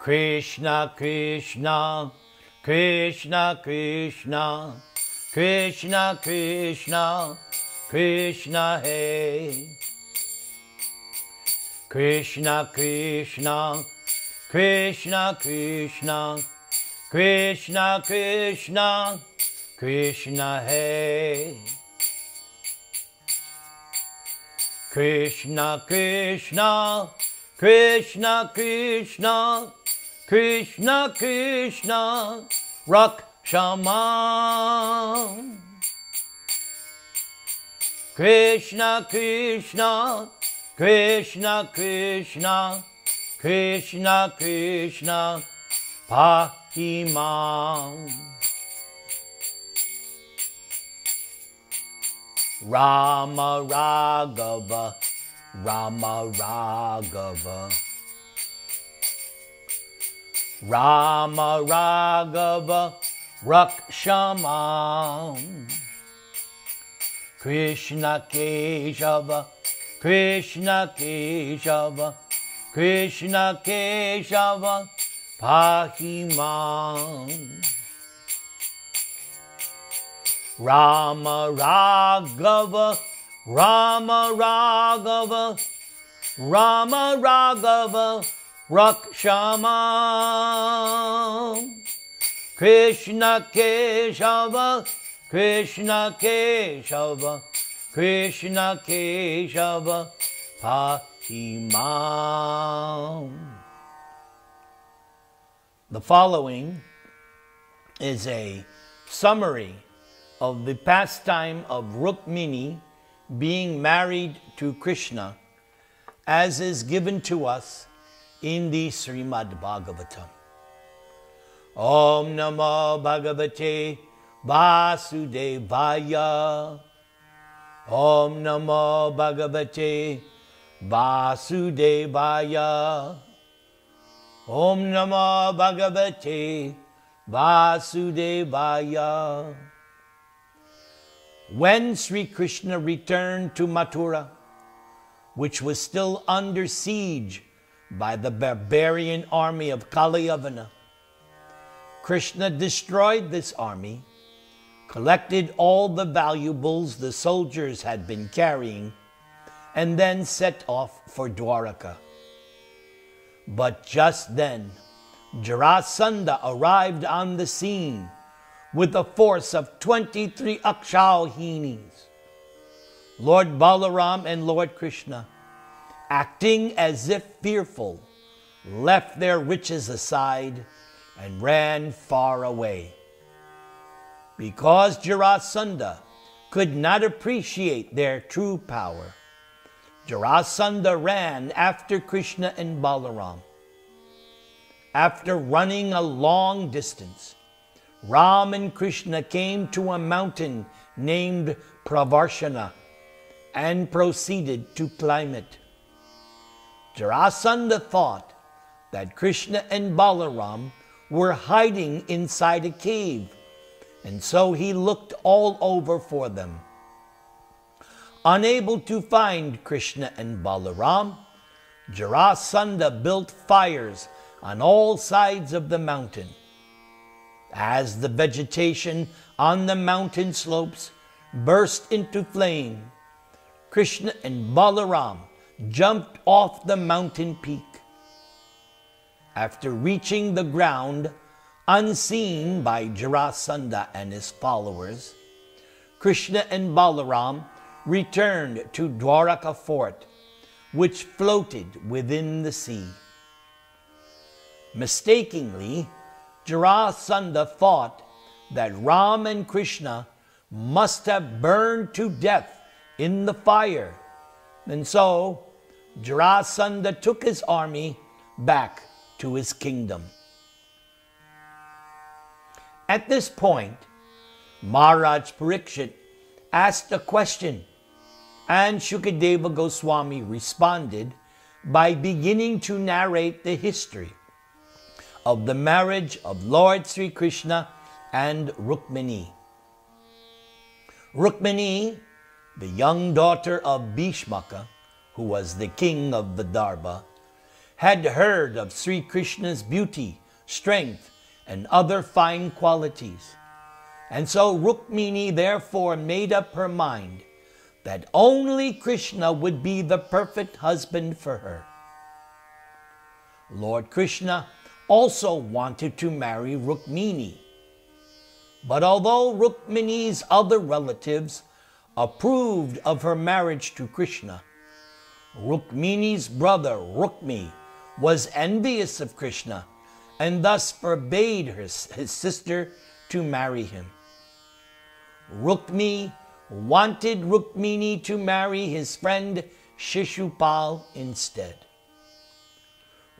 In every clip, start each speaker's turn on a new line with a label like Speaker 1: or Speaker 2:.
Speaker 1: Krishna Krishna Krishna Krishna Krishna Krishna Krishna Hey Krishna Krishna Krishna Krishna Krishna Krishna Krishna Hey Krishna Krishna Krishna Krishna Krishna Krishna Rakshama. Krishna Krishna Krishna Krishna Krishna Krishna Pahimam Rama Raghava Rama Raghava Rama Raghava Rakshamam. Krishna Keshava Krishna Keshava Krishna Keshava Pahimam Rama Raghava Rama Raghava Rama Raghava Rakshama Krishna Keshava Krishna Keshava Krishna Keshava Pahimam The following is a summary of the pastime of Rukmini being married to Krishna as is given to us in the Srimad Bhagavatam. Om Namo Bhagavate Vasudevaya. Om Namo Bhagavate Vasudevaya. Om Namo Bhagavate Vasudevaya. When Sri Krishna returned to Mathura, which was still under siege by the barbarian army of Kalayavana, Krishna destroyed this army, collected all the valuables the soldiers had been carrying, and then set off for Dwaraka. But just then, Jarasandha arrived on the scene with a force of 23 Akshauhinis. Lord Balaram and Lord Krishna, acting as if fearful, left their riches aside and ran far away. Because Jarasandha could not appreciate their true power, Jarasandha ran after Krishna and Balaram. After running a long distance, Ram and Krishna came to a mountain named Pravarshana and proceeded to climb it. Jarasandha thought that Krishna and Balaram were hiding inside a cave, and so he looked all over for them. Unable to find Krishna and Balaram, Jarasandha built fires on all sides of the mountain. As the vegetation on the mountain slopes burst into flame, Krishna and Balaram jumped off the mountain peak. After reaching the ground, unseen by Jarasandha and his followers, Krishna and Balaram returned to Dwaraka fort, which floated within the sea. Mistakenly, Jarasandha thought that Ram and Krishna must have burned to death in the fire. And so Jarasandha took his army back to his kingdom. At this point, Maharaj Parikshit asked a question, and Shukadeva Goswami responded by beginning to narrate the history of the marriage of Lord Sri Krishna and Rukmini. Rukmini, the young daughter of Bhishmaka, who was the king of Vidarbha, had heard of Sri Krishna's beauty, strength, and other fine qualities. And so Rukmini therefore made up her mind that only Krishna would be the perfect husband for her. Lord Krishna also wanted to marry Rukmini. But although Rukmini's other relatives approved of her marriage to Krishna, Rukmini's brother Rukmi was envious of Krishna and thus forbade his, sister to marry him. Rukmi wanted Rukmini to marry his friend Shishupal instead.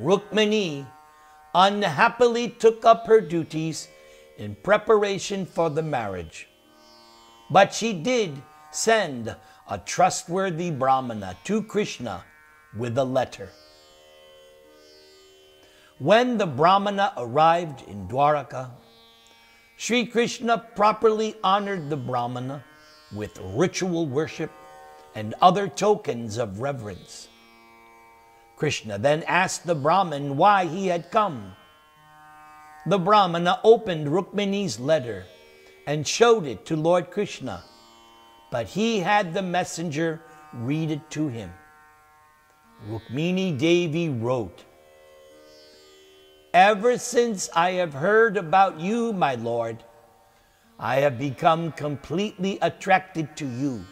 Speaker 1: Rukmini unhappily took up her duties in preparation for the marriage. But she did send a trustworthy Brahmana to Krishna with a letter. When the Brahmana arrived in Dwaraka, Sri Krishna properly honored the Brahmana with ritual worship and other tokens of reverence. Krishna then asked the Brahmin why he had come. The Brahmana opened Rukmini's letter and showed it to Lord Krishna, but he had the messenger read it to him. Rukmini Devi wrote, Ever since I have heard about you, my Lord, I have become completely attracted to you.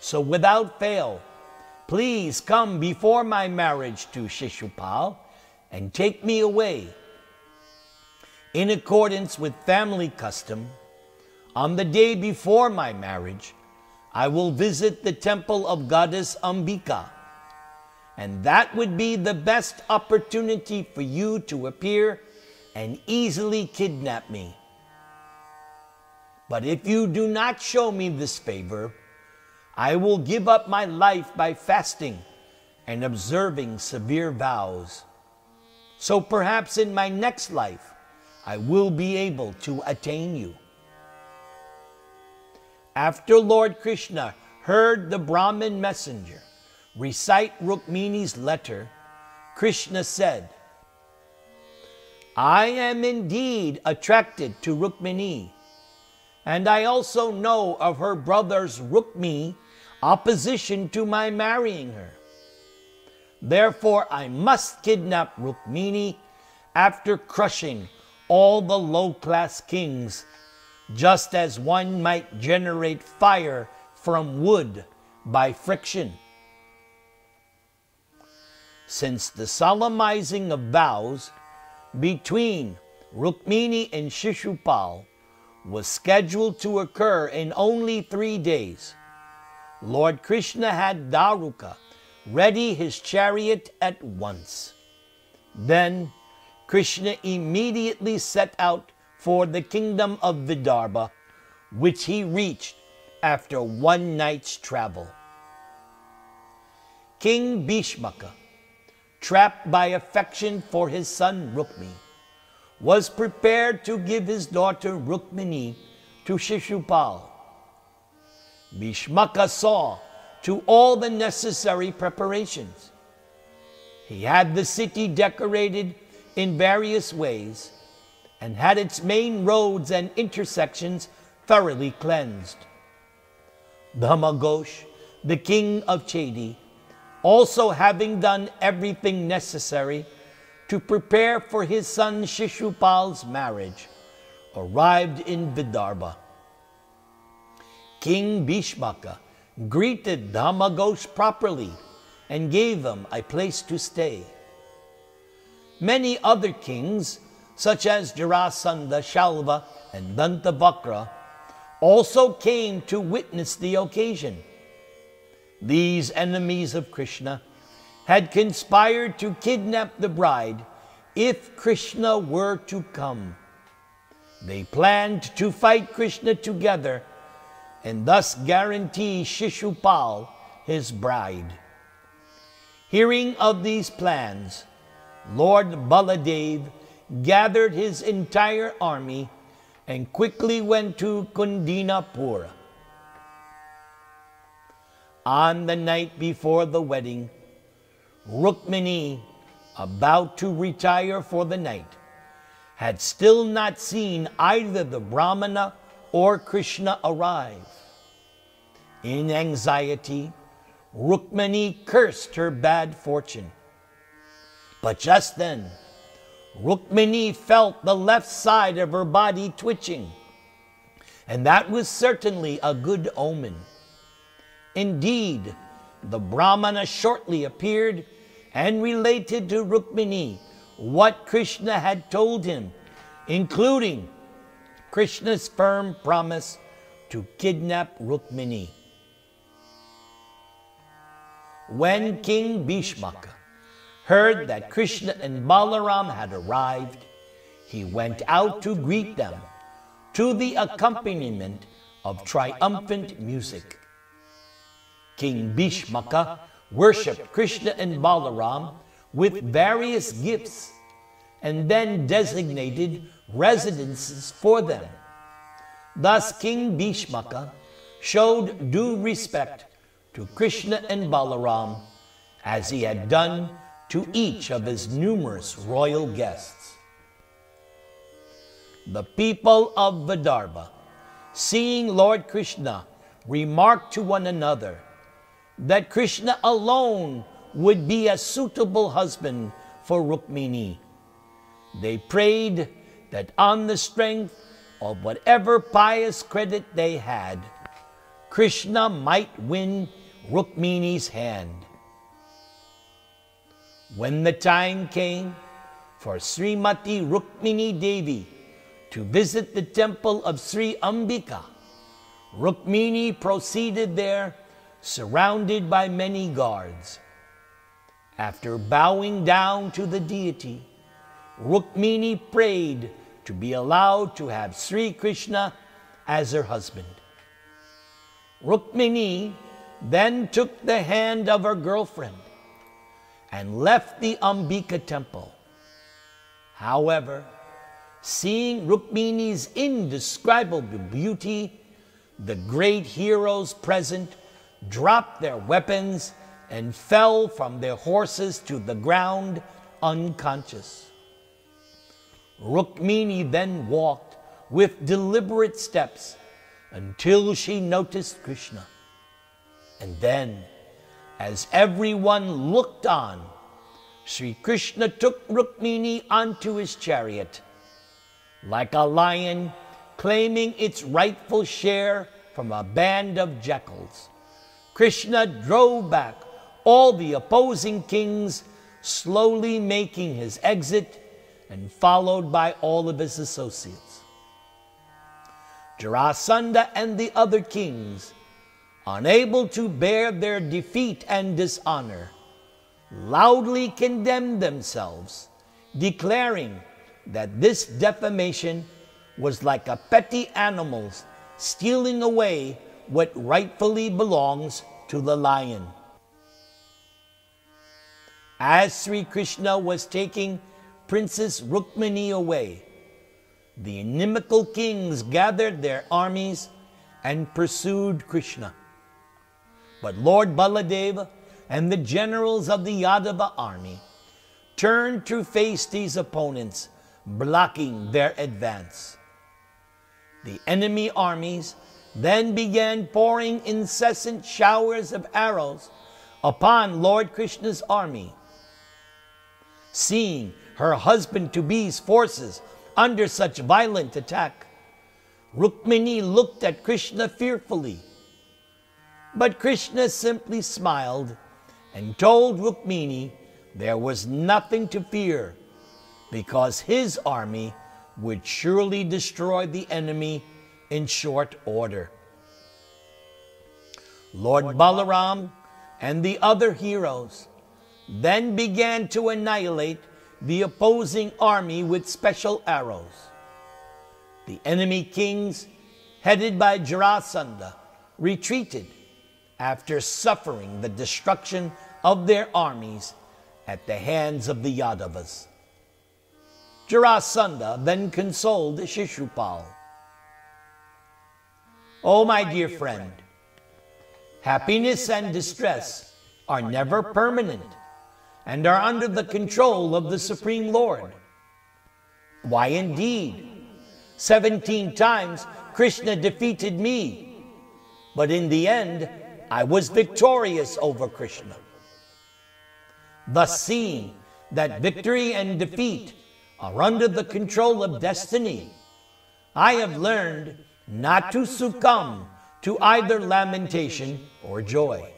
Speaker 1: So without fail, please come before my marriage to Shishupal and take me away. In accordance with family custom, on the day before my marriage, I will visit the temple of goddess Ambika and that would be the best opportunity for you to appear and easily kidnap me. But if you do not show me this favor, I will give up my life by fasting and observing severe vows. So perhaps in my next life, I will be able to attain you. After Lord Krishna heard the Brahmin messenger, recite Rukmini's letter, Krishna said, I am indeed attracted to Rukmini, and I also know of her brother's Rukmi opposition to my marrying her. Therefore, I must kidnap Rukmini after crushing all the low class kings, just as one might generate fire from wood by friction since the solemnizing of vows between Rukmini and Shishupal was scheduled to occur in only three days. Lord Krishna had Daruka ready his chariot at once. Then Krishna immediately set out for the kingdom of Vidarbha, which he reached after one night's travel. King Bhishmaka trapped by affection for his son Rukmi, was prepared to give his daughter Rukmini to Shishupal. Bhishmaka saw to all the necessary preparations. He had the city decorated in various ways and had its main roads and intersections thoroughly cleansed. Dhamaghosh, the king of Chedi, also having done everything necessary to prepare for his son Shishupal's marriage, arrived in Vidarbha. King Bhishmaka greeted Dhamaghosh properly and gave him a place to stay. Many other kings, such as Jarasandha, Shalva, and Dantavakra, also came to witness the occasion. These enemies of Krishna had conspired to kidnap the bride if Krishna were to come. They planned to fight Krishna together and thus guarantee Shishupal his bride. Hearing of these plans, Lord Baladev gathered his entire army and quickly went to Kundinapura. On the night before the wedding, Rukmini about to retire for the night, had still not seen either the Brahmana or Krishna arrive. In anxiety, Rukmini cursed her bad fortune. But just then, Rukmini felt the left side of her body twitching, and that was certainly a good omen. Indeed, the Brahmana shortly appeared and related to Rukmini what Krishna had told him, including Krishna's firm promise to kidnap Rukmini. When King Bhishmaka heard that Krishna and Balaram had arrived, he went out to greet them to the accompaniment of triumphant music. King Bhishmaka worshipped Krishna and Balaram with various gifts and then designated residences for them. Thus, King Bhishmaka showed due respect to Krishna and Balaram as he had done to each of his numerous royal guests. The people of Vidarbha, seeing Lord Krishna, remarked to one another that Krishna alone would be a suitable husband for Rukmini. They prayed that on the strength of whatever pious credit they had, Krishna might win Rukmini's hand. When the time came for Srimati Rukmini Devi to visit the temple of Sri Ambika, Rukmini proceeded there surrounded by many guards. After bowing down to the deity, Rukmini prayed to be allowed to have Sri Krishna as her husband. Rukmini then took the hand of her girlfriend and left the Ambika temple. However, seeing Rukmini's indescribable beauty, the great heroes present dropped their weapons, and fell from their horses to the ground unconscious. Rukmini then walked with deliberate steps until she noticed Krishna. And then, as everyone looked on, Sri Krishna took Rukmini onto his chariot, like a lion claiming its rightful share from a band of jackals. Krishna drove back all the opposing kings, slowly making his exit and followed by all of his associates. Jarasandha and the other kings, unable to bear their defeat and dishonor, loudly condemned themselves, declaring that this defamation was like a petty animal's stealing away what rightfully belongs to the lion. As Sri Krishna was taking Princess Rukmini away, the inimical kings gathered their armies and pursued Krishna. But Lord Baladeva and the generals of the Yadava army turned to face these opponents, blocking their advance. The enemy armies then began pouring incessant showers of arrows upon Lord Krishna's army. Seeing her husband to be's forces under such violent attack, Rukmini looked at Krishna fearfully. But Krishna simply smiled and told Rukmini there was nothing to fear because his army would surely destroy the enemy in short order. Lord Balaram and the other heroes then began to annihilate the opposing army with special arrows. The enemy kings, headed by Jarasandha, retreated after suffering the destruction of their armies at the hands of the Yadavas. Jarasandha then consoled Shishupal. Oh, my dear friend, happiness and distress are never permanent, and are under the control of the Supreme Lord. Why, indeed, 17 times Krishna defeated me, but in the end, I was victorious over Krishna. Thus, seeing that victory and defeat are under the control of destiny, I have learned not to succumb to either lamentation or joy.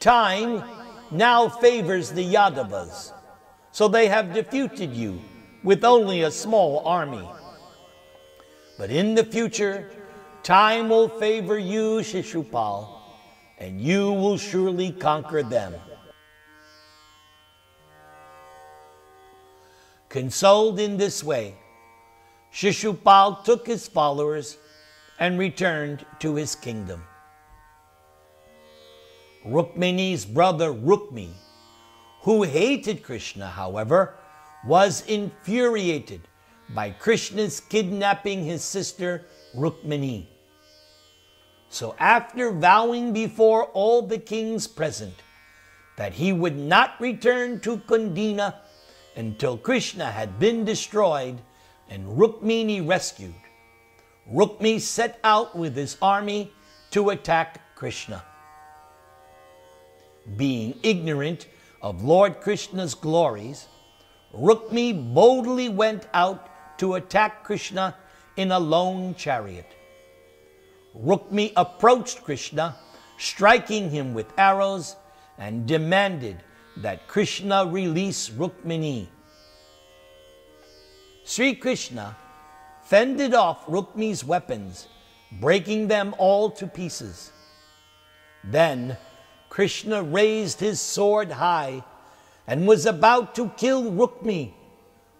Speaker 1: Time now favors the Yadavas, so they have defeated you with only a small army. But in the future, time will favor you, Shishupal, and you will surely conquer them. Consoled in this way, Shishupal took his followers and returned to his kingdom. Rukmini's brother Rukmi, who hated Krishna, however, was infuriated by Krishna's kidnapping his sister Rukmini. So, after vowing before all the kings present that he would not return to Kundina until Krishna had been destroyed and Rukmini rescued, Rukmi set out with his army to attack Krishna. Being ignorant of Lord Krishna's glories, Rukmi boldly went out to attack Krishna in a lone chariot. Rukmi approached Krishna, striking him with arrows, and demanded that Krishna release Rukmini. Sri Krishna fended off Rukmi's weapons, breaking them all to pieces. Then Krishna raised his sword high and was about to kill Rukmi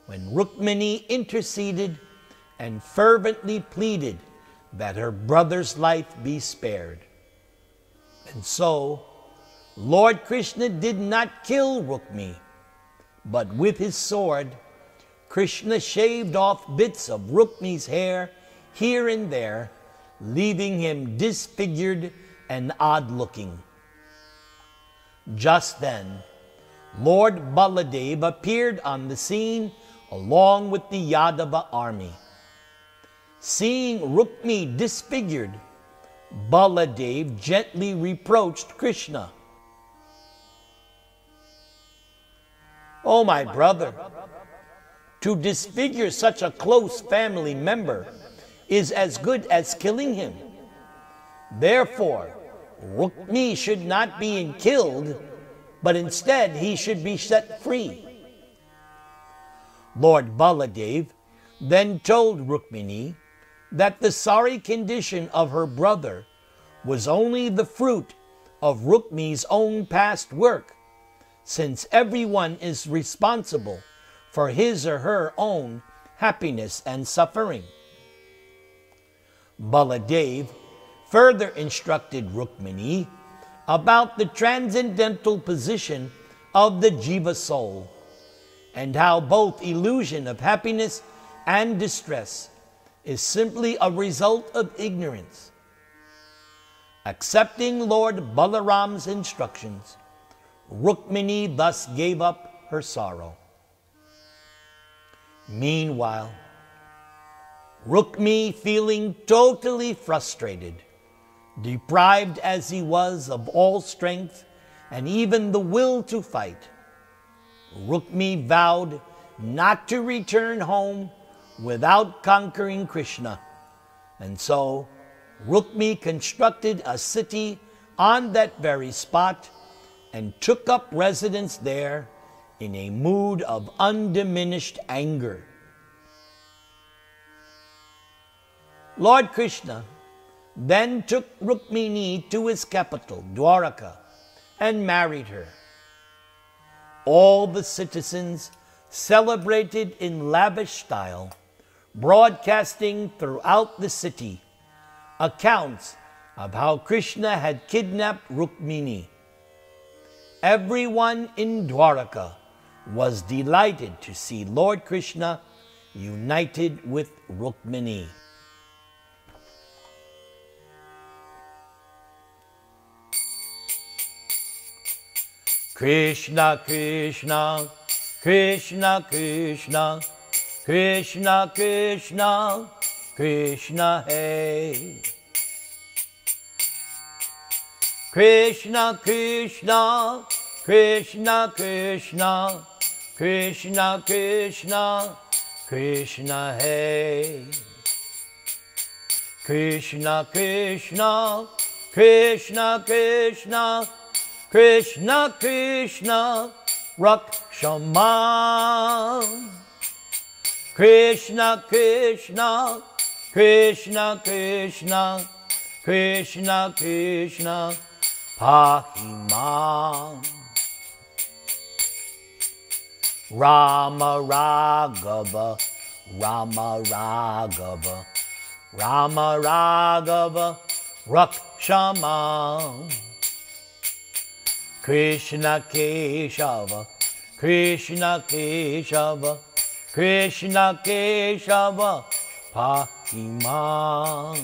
Speaker 1: when Rukmini interceded and fervently pleaded that her brother's life be spared. And so, Lord Krishna did not kill Rukmi, but with his sword, Krishna shaved off bits of Rukmi's hair here and there, leaving him disfigured and odd looking. Just then, Lord Baladev appeared on the scene along with the Yadava army. Seeing Rukmi disfigured, Baladev gently reproached Krishna. Oh, my brother, to disfigure such a close family member is as good as killing him. Therefore, Rukmi should not be killed, but instead he should be set free. Lord Baladev then told Rukmini that the sorry condition of her brother was only the fruit of Rukmi's own past work, since everyone is responsible for his or her own happiness and suffering. Baladev further instructed Rukmini about the transcendental position of the Jiva soul and how both illusion of happiness and distress is simply a result of ignorance. Accepting Lord Balaram's instructions, Rukmini thus gave up her sorrow. Meanwhile, Rukmi, feeling totally frustrated, deprived as he was of all strength and even the will to fight, Rukmi vowed not to return home without conquering Krishna. And so, Rukmi constructed a city on that very spot and took up residence there in a mood of undiminished anger. Lord Krishna then took Rukmini to his capital, Dwaraka, and married her. All the citizens celebrated in lavish style, broadcasting throughout the city accounts of how Krishna had kidnapped Rukmini. Everyone in Dwaraka was delighted to see Lord Krishna united with Rukmini. Krishna Krishna Krishna Krishna Krishna Krishna Krishna Hey Krishna Krishna Krishna Krishna Krishna Krishna Krishna Hey Krishna Krishna Krishna Krishna Krishna Krishna Rakshama Krishna Krishna Krishna Krishna Krishna Krishna Pahimam Rama Raghava Rama Raghava Rama Raghava Rakshama. Krishna Keshava Krishna Keshava Krishna Keshava Pahimam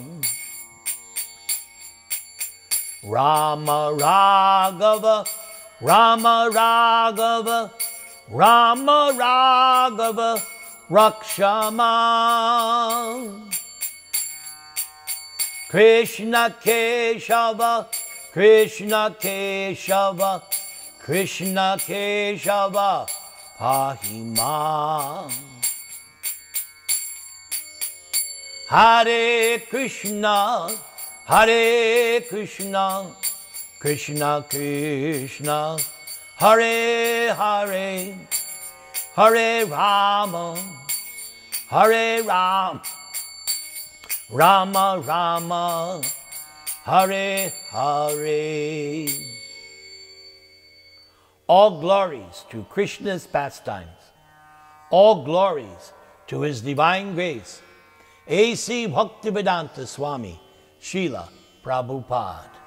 Speaker 1: Rama Raghava Rama Raghava Rama Raghava Rakshama. Krishna Keshava Krishna Keshava Krishna Keshava Pahima Hare Krishna Hare Krishna Krishna Krishna Hare Hare Hare Rama Hare Ram Rama Rama Hare Hare All glories to Krishna's pastimes. All glories to his divine grace. A.C. Bhaktivedanta Swami Srila Prabhupada.